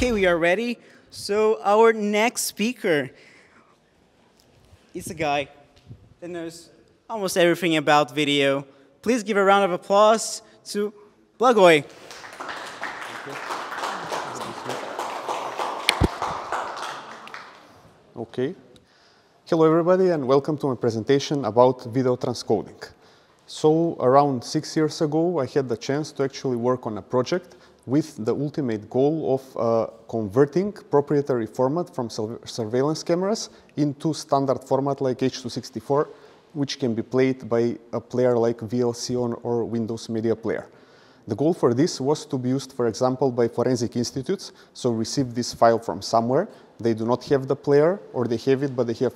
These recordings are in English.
Okay, we are ready. So our next speaker is a guy that knows almost everything about video. Please give a round of applause to Blagoj. Okay. Hello, everybody, and welcome to my presentation about video transcoding. So around six years ago, I had the chance to actually work on a project with the ultimate goal of uh, converting proprietary format from surveillance cameras into standard format like H.264, which can be played by a player like VLC or Windows Media Player. The goal for this was to be used, for example, by forensic institutes, so receive this file from somewhere. They do not have the player, or they have it, but they have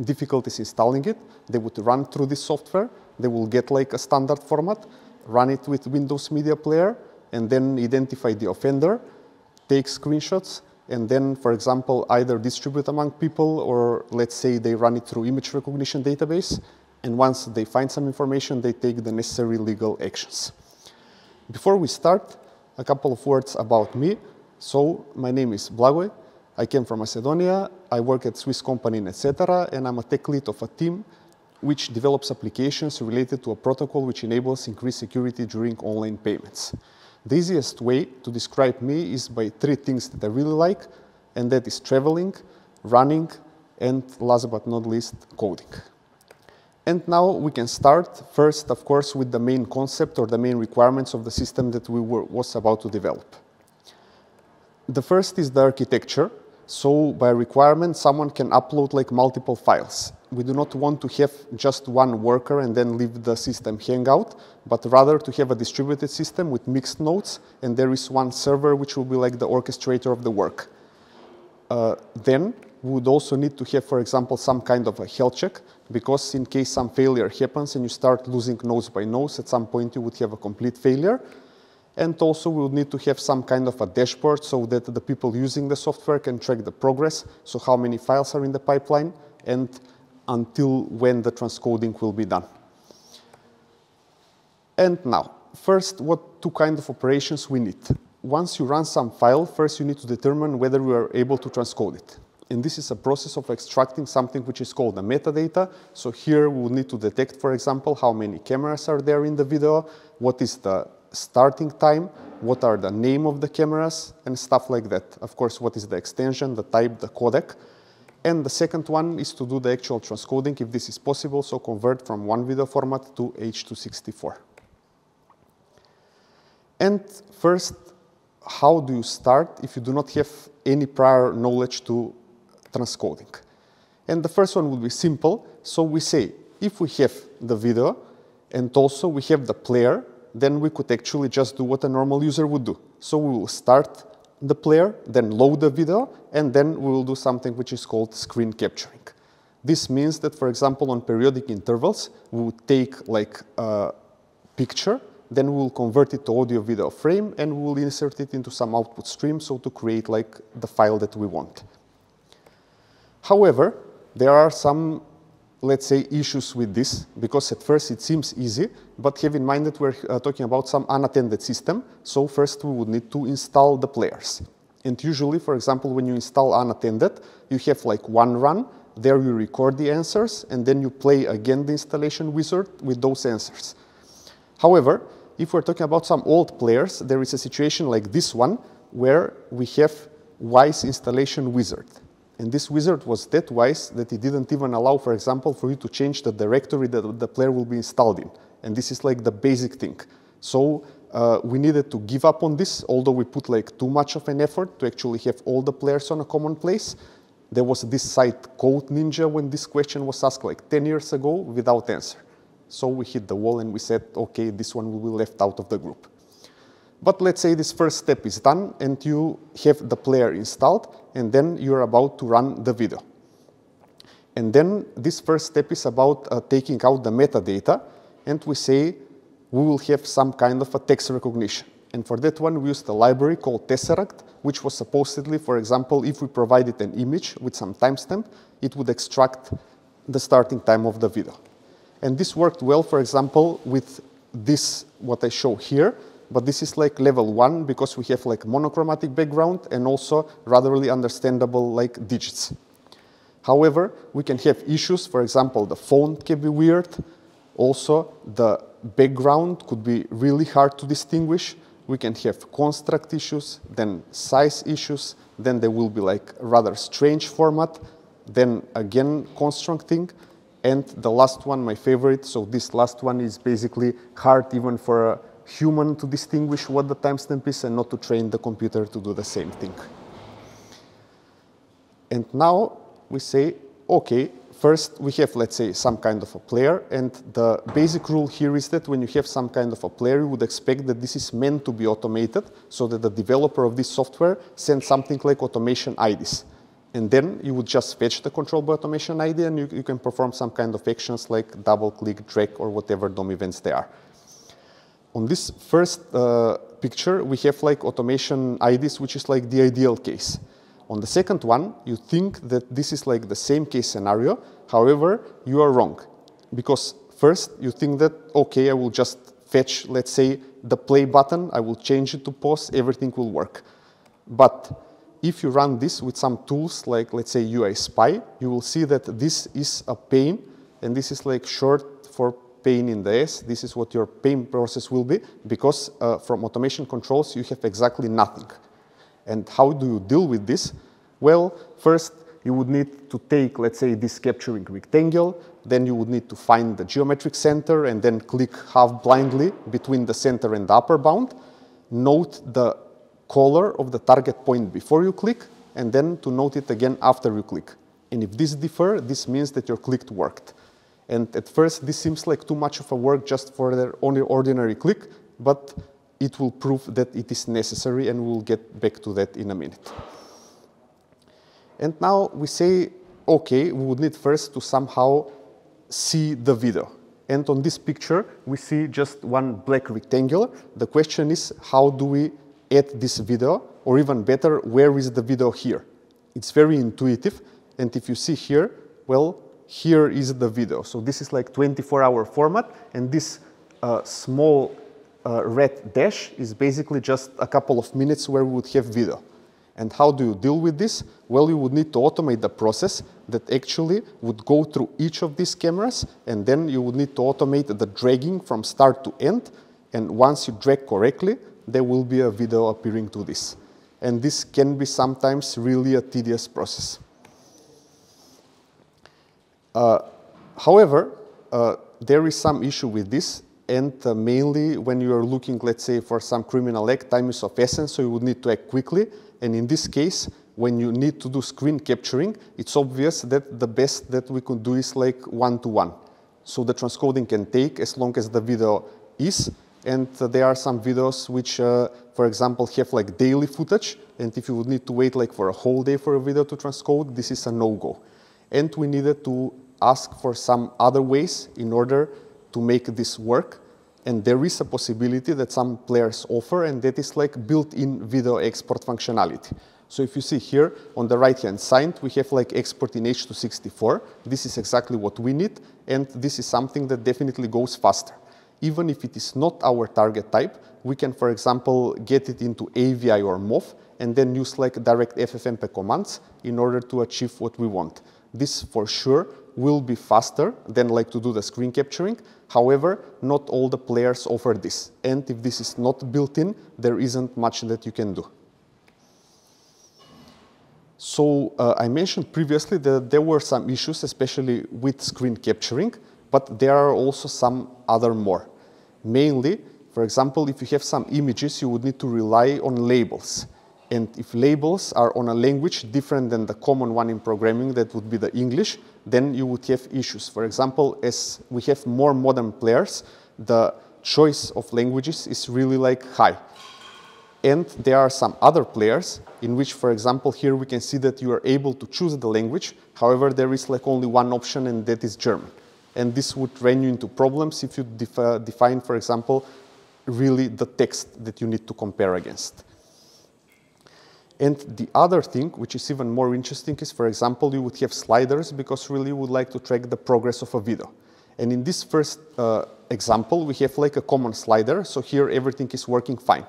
difficulties installing it. They would run through this software. They will get like a standard format, run it with Windows Media Player, and then identify the offender, take screenshots, and then, for example, either distribute among people or let's say they run it through image recognition database. And once they find some information, they take the necessary legal actions. Before we start, a couple of words about me. So my name is Blagoj. I came from Macedonia. I work at Swiss company Netcetera, and I'm a tech lead of a team which develops applications related to a protocol which enables increased security during online payments. The easiest way to describe me is by three things that I really like, and that is traveling, running, and last but not least, coding. And now we can start first, of course, with the main concept or the main requirements of the system that we were, was about to develop. The first is the architecture. So by requirement, someone can upload like multiple files we do not want to have just one worker and then leave the system hang out, but rather to have a distributed system with mixed nodes, and there is one server which will be like the orchestrator of the work. Uh, then we would also need to have, for example, some kind of a health check, because in case some failure happens and you start losing nodes by nodes, at some point you would have a complete failure. And also we would need to have some kind of a dashboard so that the people using the software can track the progress, so how many files are in the pipeline, and until when the transcoding will be done. And now, first, what two kind of operations we need. Once you run some file, first you need to determine whether we are able to transcode it. And this is a process of extracting something which is called the metadata. So here we will need to detect, for example, how many cameras are there in the video, what is the starting time, what are the name of the cameras, and stuff like that. Of course, what is the extension, the type, the codec. And the second one is to do the actual transcoding if this is possible, so convert from one video format to H.264. And first, how do you start if you do not have any prior knowledge to transcoding? And the first one would be simple. So we say, if we have the video and also we have the player, then we could actually just do what a normal user would do. So we will start the player, then load the video, and then we will do something which is called screen capturing. This means that, for example, on periodic intervals, we would take like a picture, then we will convert it to audio video frame, and we will insert it into some output stream, so to create like the file that we want. However, there are some let's say, issues with this, because at first it seems easy, but have in mind that we're uh, talking about some unattended system. So first we would need to install the players. And usually, for example, when you install unattended, you have like one run, there you record the answers, and then you play again the installation wizard with those answers. However, if we're talking about some old players, there is a situation like this one, where we have WISE installation wizard. And this wizard was that wise that it didn't even allow, for example, for you to change the directory that the player will be installed in. And this is like the basic thing. So uh, we needed to give up on this, although we put like too much of an effort to actually have all the players on a common place. There was this site Code Ninja when this question was asked like 10 years ago without answer. So we hit the wall and we said, okay, this one will be left out of the group. But let's say this first step is done and you have the player installed and then you're about to run the video. And then this first step is about uh, taking out the metadata and we say we will have some kind of a text recognition. And for that one, we used a library called Tesseract, which was supposedly, for example, if we provided an image with some timestamp, it would extract the starting time of the video. And this worked well, for example, with this, what I show here, but this is like level one because we have like monochromatic background and also rather really understandable like digits. However, we can have issues, for example, the font can be weird, also the background could be really hard to distinguish, we can have construct issues, then size issues, then there will be like rather strange format, then again constructing, and the last one, my favorite, so this last one is basically hard even for a human to distinguish what the timestamp is and not to train the computer to do the same thing. And now we say, okay, first we have, let's say, some kind of a player, and the basic rule here is that when you have some kind of a player, you would expect that this is meant to be automated, so that the developer of this software sends something like automation IDs. And then you would just fetch the control by automation ID and you, you can perform some kind of actions like double click, drag, or whatever DOM events they are. On this first uh, picture, we have like automation IDs, which is like the ideal case. On the second one, you think that this is like the same case scenario. However, you are wrong. Because first, you think that, okay, I will just fetch, let's say, the play button, I will change it to pause, everything will work. But if you run this with some tools like, let's say, UI Spy, you will see that this is a pain, and this is like short for pain in the S. This is what your pain process will be, because uh, from automation controls, you have exactly nothing. And how do you deal with this? Well, first, you would need to take, let's say, this capturing rectangle, then you would need to find the geometric center and then click half blindly between the center and the upper bound. Note the color of the target point before you click, and then to note it again after you click. And if this differ, this means that your click worked. And at first, this seems like too much of a work just for the only ordinary click, but it will prove that it is necessary, and we'll get back to that in a minute. And now we say, okay, we would need first to somehow see the video. And on this picture, we see just one black rectangle. The question is, how do we add this video, or even better, where is the video here? It's very intuitive, and if you see here, well, here is the video. So this is like 24-hour format, and this uh, small uh, red dash is basically just a couple of minutes where we would have video. And how do you deal with this? Well, you would need to automate the process that actually would go through each of these cameras, and then you would need to automate the dragging from start to end. And once you drag correctly, there will be a video appearing to this. And this can be sometimes really a tedious process. Uh, however, uh, there is some issue with this, and uh, mainly when you are looking, let's say, for some criminal act, time is of essence, so you would need to act quickly. And in this case, when you need to do screen capturing, it's obvious that the best that we could do is like one-to-one. -one. So the transcoding can take as long as the video is, and uh, there are some videos which, uh, for example, have like daily footage, and if you would need to wait like for a whole day for a video to transcode, this is a no-go. And we needed to ask for some other ways in order to make this work. And there is a possibility that some players offer, and that is like built-in video export functionality. So if you see here on the right-hand side, we have like export in H264. This is exactly what we need, and this is something that definitely goes faster. Even if it is not our target type, we can, for example, get it into AVI or MOV, and then use like direct FFmpeg commands in order to achieve what we want. This for sure will be faster than like to do the screen capturing. However, not all the players offer this. And if this is not built in, there isn't much that you can do. So uh, I mentioned previously that there were some issues, especially with screen capturing, but there are also some other more. Mainly, for example, if you have some images, you would need to rely on labels. And if labels are on a language different than the common one in programming, that would be the English, then you would have issues. For example, as we have more modern players, the choice of languages is really like high. And there are some other players in which, for example, here we can see that you are able to choose the language. However, there is like only one option and that is German. And this would run you into problems if you def define, for example, really the text that you need to compare against. And the other thing, which is even more interesting, is, for example, you would have sliders because really you would like to track the progress of a video. And in this first uh, example, we have like a common slider, so here everything is working fine.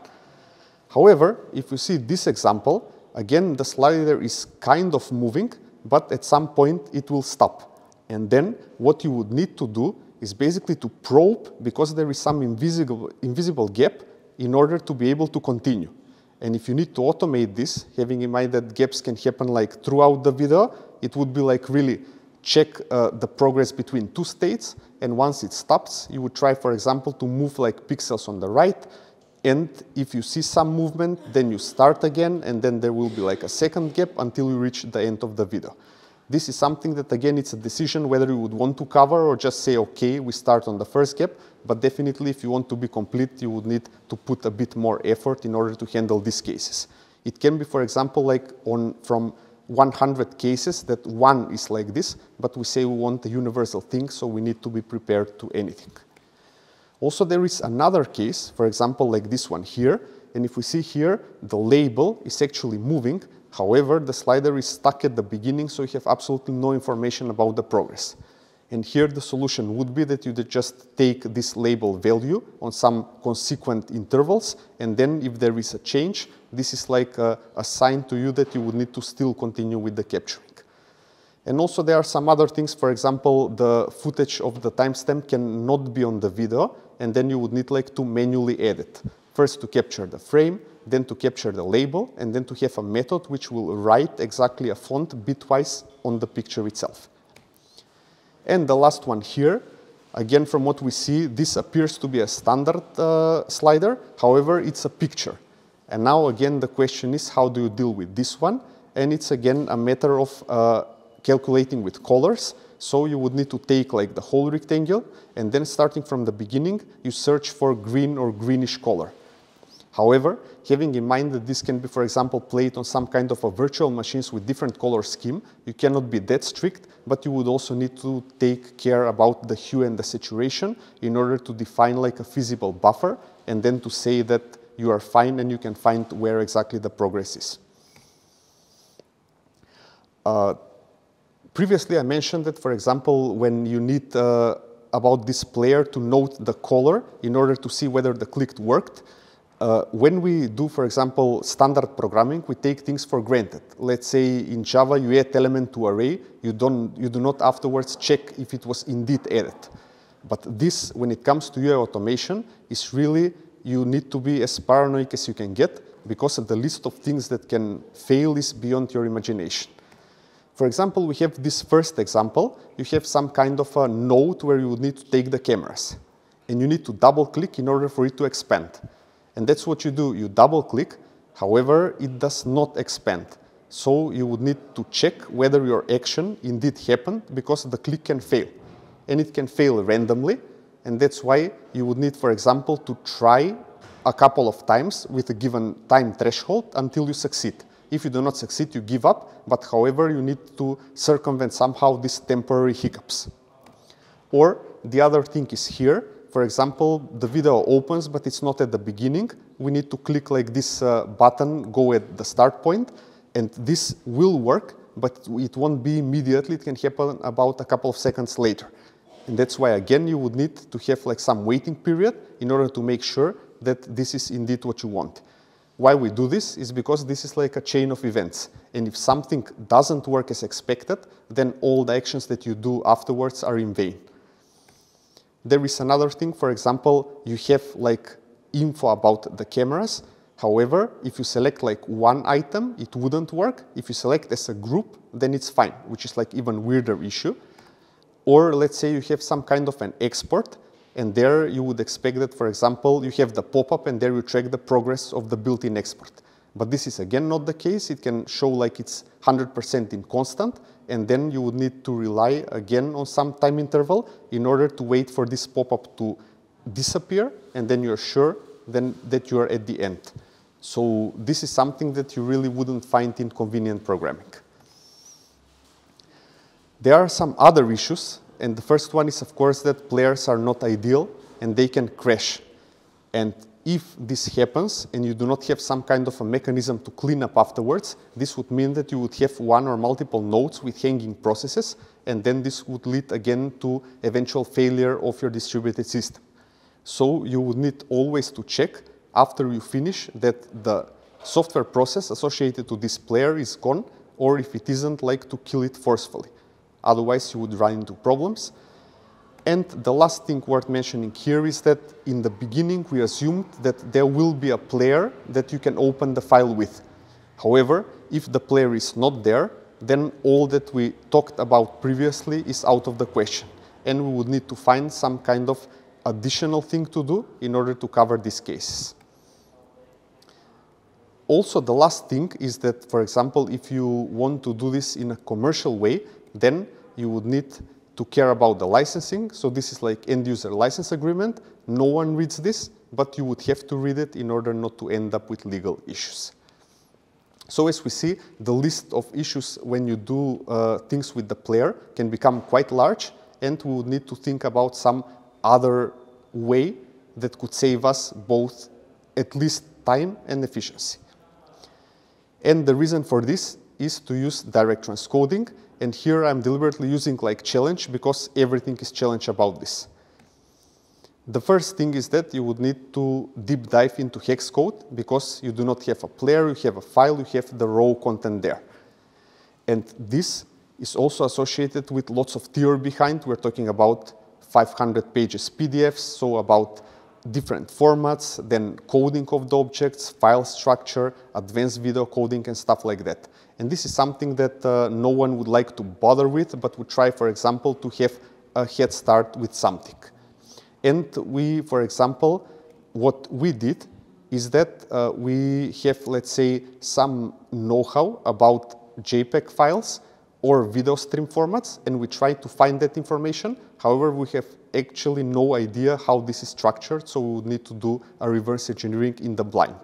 However, if you see this example, again, the slider is kind of moving, but at some point it will stop. And then what you would need to do is basically to probe because there is some invisible, invisible gap in order to be able to continue. And if you need to automate this, having in mind that gaps can happen like throughout the video, it would be like really check uh, the progress between two states. And once it stops, you would try, for example, to move like pixels on the right. And if you see some movement, then you start again, and then there will be like a second gap until you reach the end of the video. This is something that, again, it's a decision whether you would want to cover or just say, okay, we start on the first gap. But definitely, if you want to be complete, you would need to put a bit more effort in order to handle these cases. It can be, for example, like on from 100 cases that one is like this, but we say we want a universal thing, so we need to be prepared to anything. Also, there is another case, for example, like this one here. And if we see here, the label is actually moving, However, the slider is stuck at the beginning, so you have absolutely no information about the progress. And here the solution would be that you just take this label value on some consequent intervals, and then if there is a change, this is like a, a sign to you that you would need to still continue with the capturing. And also there are some other things, for example, the footage of the timestamp cannot be on the video, and then you would need like to manually edit. First to capture the frame, then to capture the label, and then to have a method which will write exactly a font bitwise on the picture itself. And the last one here, again from what we see, this appears to be a standard uh, slider, however it's a picture. And now again the question is how do you deal with this one? And it's again a matter of uh, calculating with colors. So you would need to take like the whole rectangle and then starting from the beginning, you search for green or greenish color. However, having in mind that this can be, for example, played on some kind of a virtual machines with different color scheme, you cannot be that strict, but you would also need to take care about the hue and the saturation in order to define like a feasible buffer and then to say that you are fine and you can find where exactly the progress is. Uh, previously, I mentioned that, for example, when you need uh, about this player to note the color in order to see whether the click worked, uh, when we do, for example, standard programming, we take things for granted. Let's say in Java, you add element to array, you, don't, you do not afterwards check if it was indeed added. But this, when it comes to UI automation, is really, you need to be as paranoid as you can get because the list of things that can fail is beyond your imagination. For example, we have this first example. You have some kind of a node where you would need to take the cameras. And you need to double click in order for it to expand. And that's what you do. You double click. However, it does not expand. So you would need to check whether your action indeed happened because the click can fail. And it can fail randomly. And that's why you would need, for example, to try a couple of times with a given time threshold until you succeed. If you do not succeed, you give up. But however, you need to circumvent somehow these temporary hiccups. Or the other thing is here, for example, the video opens, but it's not at the beginning. We need to click like this uh, button, go at the start point, and this will work, but it won't be immediately. It can happen about a couple of seconds later. And that's why, again, you would need to have like some waiting period in order to make sure that this is indeed what you want. Why we do this is because this is like a chain of events. And if something doesn't work as expected, then all the actions that you do afterwards are in vain. There is another thing, for example, you have like info about the cameras. However, if you select like one item, it wouldn't work. If you select as a group, then it's fine, which is like even weirder issue. Or let's say you have some kind of an export, and there you would expect that, for example, you have the pop-up and there you track the progress of the built-in export. But this is again not the case. It can show like it's 100% in constant, and then you would need to rely again on some time interval in order to wait for this pop-up to disappear, and then you're sure then that you are at the end. So this is something that you really wouldn't find in convenient programming. There are some other issues, and the first one is, of course, that players are not ideal and they can crash. And if this happens and you do not have some kind of a mechanism to clean up afterwards, this would mean that you would have one or multiple nodes with hanging processes, and then this would lead again to eventual failure of your distributed system. So you would need always to check after you finish that the software process associated to this player is gone, or if it isn't, like to kill it forcefully. Otherwise, you would run into problems. And the last thing worth mentioning here is that in the beginning we assumed that there will be a player that you can open the file with. However, if the player is not there, then all that we talked about previously is out of the question. And we would need to find some kind of additional thing to do in order to cover these cases. Also, the last thing is that, for example, if you want to do this in a commercial way, then you would need to care about the licensing. So this is like end user license agreement. No one reads this, but you would have to read it in order not to end up with legal issues. So as we see, the list of issues when you do uh, things with the player can become quite large, and we would need to think about some other way that could save us both at least time and efficiency. And the reason for this is to use direct transcoding, and here I'm deliberately using like challenge because everything is challenge about this. The first thing is that you would need to deep dive into hex code because you do not have a player, you have a file, you have the raw content there. And this is also associated with lots of theory behind. We're talking about 500 pages PDFs, so about different formats, then coding of the objects, file structure, advanced video coding, and stuff like that. And this is something that uh, no one would like to bother with, but would try, for example, to have a head start with something. And we, for example, what we did is that uh, we have, let's say, some know-how about JPEG files or video stream formats, and we try to find that information. However, we have actually no idea how this is structured, so we would need to do a reverse engineering in the blind.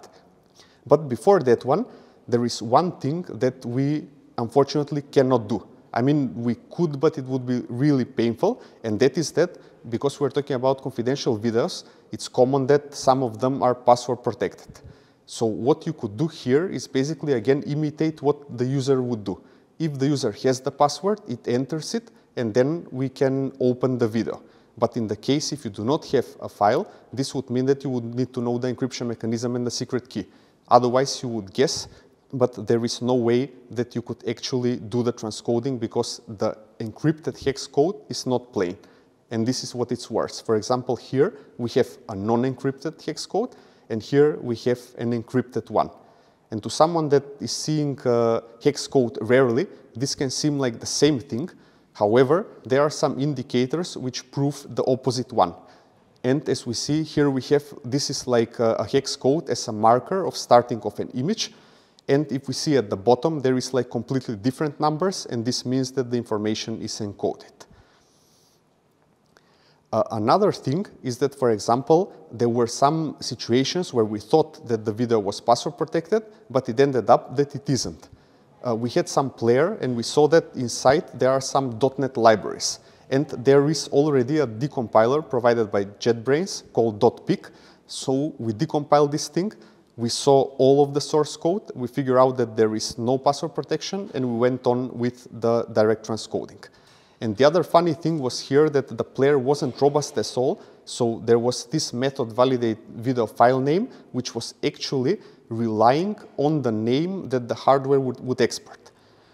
But before that one, there is one thing that we unfortunately cannot do. I mean, we could, but it would be really painful, and that is that because we're talking about confidential videos, it's common that some of them are password protected. So what you could do here is basically, again, imitate what the user would do. If the user has the password, it enters it, and then we can open the video. But in the case if you do not have a file, this would mean that you would need to know the encryption mechanism and the secret key. Otherwise, you would guess but there is no way that you could actually do the transcoding because the encrypted hex code is not plain. And this is what it's worth. For example, here we have a non-encrypted hex code, and here we have an encrypted one. And to someone that is seeing uh, hex code rarely, this can seem like the same thing. However, there are some indicators which prove the opposite one. And as we see here, we have this is like a, hex code as a marker of starting of an image. And if we see at the bottom, there is like completely different numbers, and this means that the information is encoded. Uh, another thing is that, for example, there were some situations where we thought that the video was password protected, but it ended up that it isn't. Uh, we had some player, and we saw that inside there are some .NET libraries. And there is already a decompiler provided by JetBrains called dotPeek. So we decompile this thing, we saw all of the source code, we figured out that there is no password protection, and we went on with the direct transcoding. And the other funny thing was here that the player wasn't robust at all, so there was this method validate video file name, which was actually relying on the name that the hardware would, would export.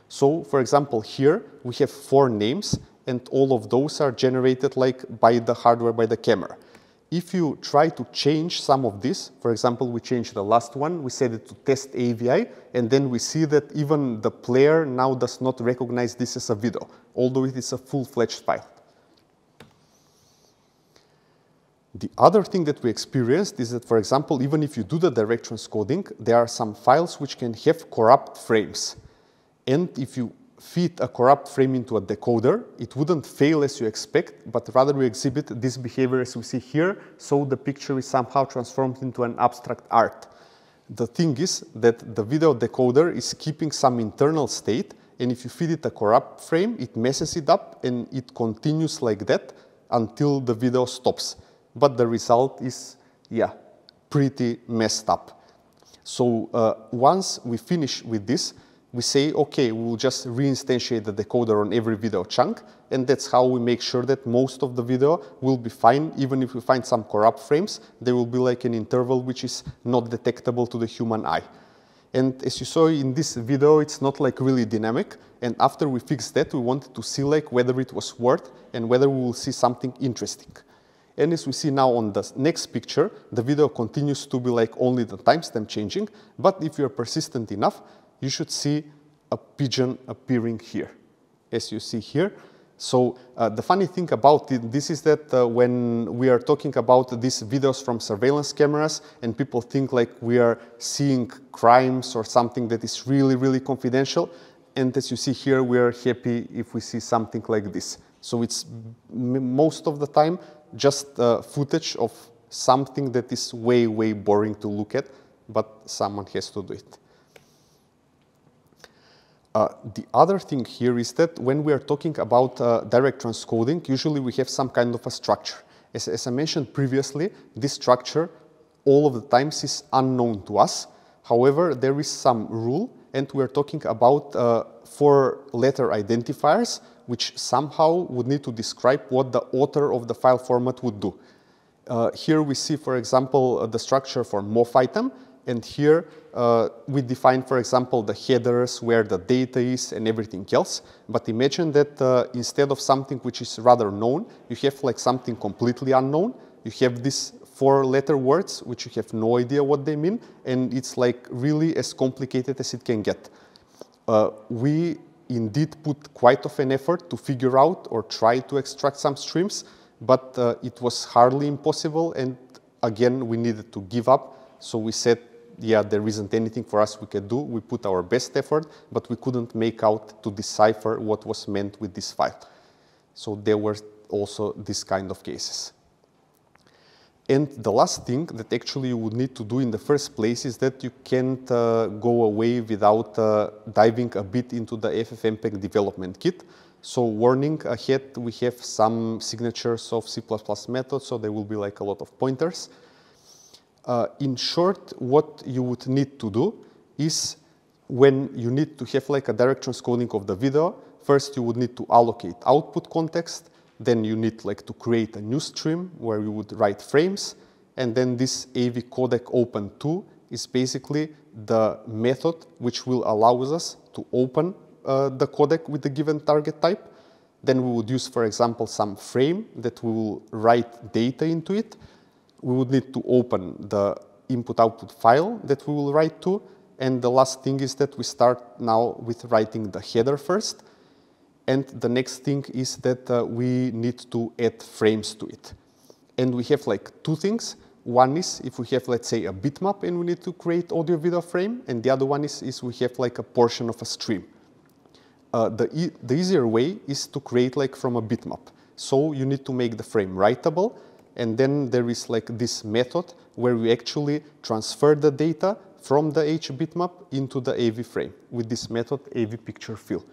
So, for example, here we have four names, and all of those are generated like by the hardware, by the camera if you try to change some of this, for example, we changed the last one, we set it to test AVI, and then we see that even the player now does not recognize this as a video, although it is a full-fledged file. The other thing that we experienced is that, for example, even if you do the direct transcoding, there are some files which can have corrupt frames. And if you feed a corrupt frame into a decoder, it wouldn't fail as you expect, but rather we exhibit this behavior as we see here, so the picture is somehow transformed into an abstract art. The thing is that the video decoder is keeping some internal state, and if you feed it a corrupt frame, it messes it up and it continues like that until the video stops. But the result is, yeah, pretty messed up. So uh, once we finish with this, we say, okay, we'll just reinstantiate the decoder on every video chunk, and that's how we make sure that most of the video will be fine. Even if we find some corrupt frames, there will be like an interval which is not detectable to the human eye. And as you saw in this video, it's not like really dynamic. And after we fixed that, we wanted to see like whether it was worth and whether we will see something interesting. And as we see now on the next picture, the video continues to be like only the timestamp changing, but if you're persistent enough, you should see a pigeon appearing here, as you see here. So uh, the funny thing about it, this is that uh, when we are talking about these videos from surveillance cameras and people think like we are seeing crimes or something that is really, really confidential. And as you see here, we are happy if we see something like this. So it's most of the time just uh, footage of something that is way, way boring to look at, but someone has to do it. Uh, the other thing here is that when we are talking about uh, direct transcoding, usually we have some kind of a structure. As, as, I mentioned previously, this structure all of the times is unknown to us. However, there is some rule, and we are talking about uh, four letter identifiers which somehow would need to describe what the author of the file format would do. Uh, here we see, for example, uh, the structure for MOF item, and here uh, we define, for example, the headers, where the data is, and everything else. But imagine that uh, instead of something which is rather known, you have like something completely unknown. You have these four-letter words, which you have no idea what they mean, and it's like really as complicated as it can get. Uh, we indeed put quite of an effort to figure out or try to extract some streams, but uh, it was hardly impossible. And again, we needed to give up. So we said, yeah, there isn't anything for us we could do. We put our best effort, but we couldn't make out to decipher what was meant with this file. So there were also this kind of cases. And the last thing that actually you would need to do in the first place is that you can't uh, go away without uh, diving a bit into the FFmpeg development kit. So warning ahead, we have some signatures of C++ methods, so there will be like a lot of pointers. Uh, in short, what you would need to do is when you need to have like a direct transcoding of the video, first you would need to allocate output context, then you need like to create a new stream where you would write frames. And then this AV codec open2 is basically the method which will allow us to open uh, the codec with the given target type. Then we would use, for example, some frame that we will write data into it. We would need to open the input-output file that we will write to. And the last thing is that we start now with writing the header first. And the next thing is that uh, we need to add frames to it. And we have like two things. One is if we have, let's say, a bitmap and we need to create audio video frame. And the other one is, is we have like a portion of a stream. Uh, the, e the easier way is to create like from a bitmap. So you need to make the frame writable. And then there is like this method where we actually transfer the data from the H bitmap into the AV frame with this method AV picture fill.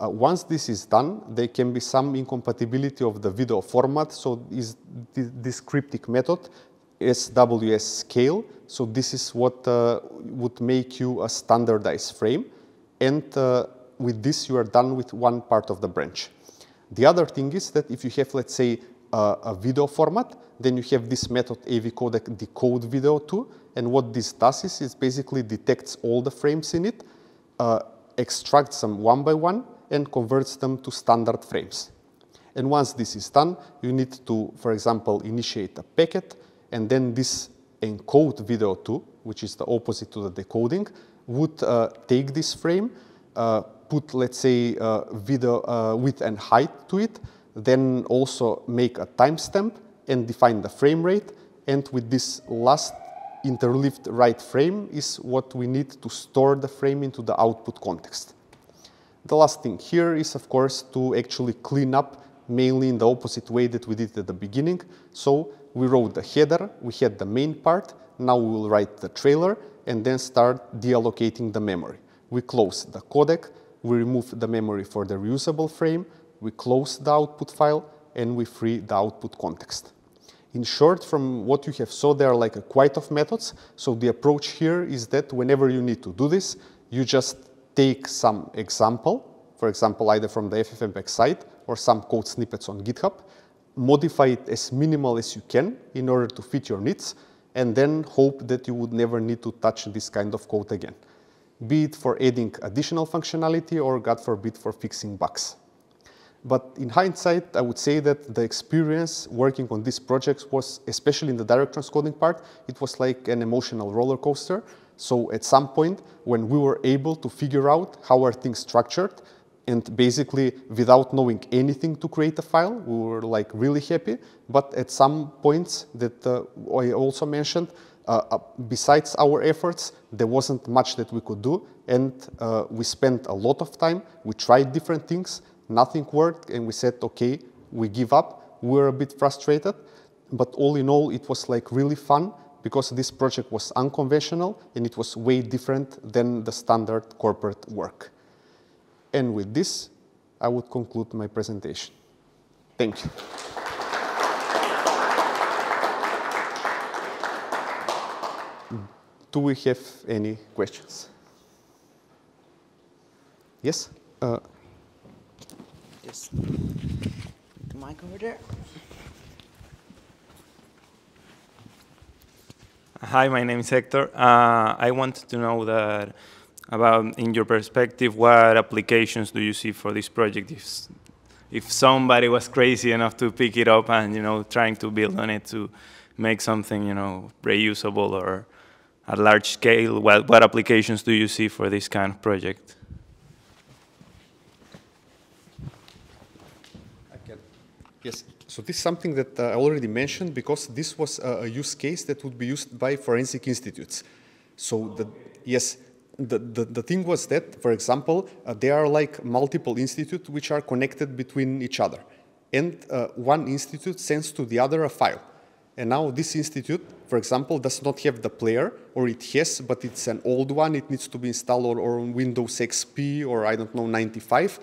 Uh, once this is done, there can be some incompatibility of the video format. So is this cryptic method SWS scale. So this is what uh, would make you a standardized frame. And uh, with this, you are done with one part of the branch. The other thing is that if you have, let's say, a video format, then you have this method AV codec decode video 2. And what this does is it basically detects all the frames in it, uh, extracts them one by one, and converts them to standard frames. And once this is done, you need to, for example, initiate a packet, and then this encode video 2, which is the opposite to the decoding, would uh, take this frame, uh, put, let's say, uh, video uh, width and height to it, then also make a timestamp and define the frame rate. And with this last interleaved write frame is what we need to store the frame into the output context. The last thing here is, of course, to actually clean up mainly in the opposite way that we did at the beginning. So we wrote the header, we had the main part, now we will write the trailer and then start deallocating the memory. We close the codec, we remove the memory for the reusable frame, we close the output file, and we free the output context. in short, from what you have saw, there are like a quite of methods. So the approach here is that whenever you need to do this, you just take some example, for example, either from the FFmpeg site or some code snippets on GitHub, modify it as minimal as you can in order to fit your needs, and then hope that you would never need to touch this kind of code again, be it for adding additional functionality or, God forbid, for fixing bugs. But in hindsight, I would say that the experience working on these projects was, especially in the direct transcoding part, it was like an emotional roller coaster. So at some point, when we were able to figure out how are things structured, and basically without knowing anything to create a file, we were like really happy. But at some points that uh, I also mentioned, uh, uh, besides our efforts, there wasn't much that we could do. And uh, we spent a lot of time, we tried different things, nothing worked, and we said, okay, we give up. We were a bit frustrated, but all in all, it was like really fun because this project was unconventional and it was way different than the standard corporate work. And with this, I would conclude my presentation. Thank you. Do we have any questions? Yes? Uh, Just the mic over there. Hi, my name is Hector. Uh, I wanted to know that about, in your perspective, what applications do you see for this project? If, if somebody was crazy enough to pick it up and you know trying to build on it to make something you know reusable or at large scale, what, what applications do you see for this kind of project? Yes, so this is something that uh, I already mentioned because this was a, use case that would be used by forensic institutes. So the, yes, the, the, the thing was that, for example, uh, there are like multiple institutes which are connected between each other. And uh, one institute sends to the other a file. And now this institute, for example, does not have the player, or it has, but it's an old one. It needs to be installed or, or on Windows XP or I don't know, 95.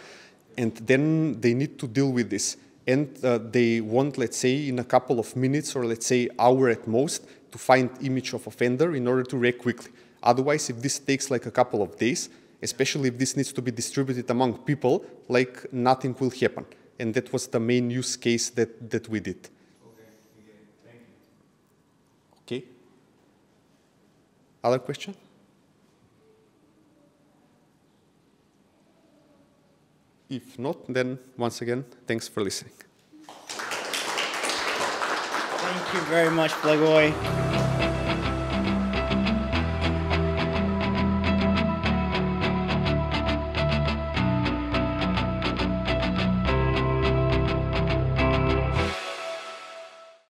And then they need to deal with this and uh, they want, let's say, in a couple of minutes or let's say hour at most to find image of offender in order to react quickly. Otherwise, if this takes like a couple of days, especially if this needs to be distributed among people, like nothing will happen. And that was the main use case that, that we did. Okay. Other question? If not, then once again, thanks for listening. Thank you very much, Blagoj.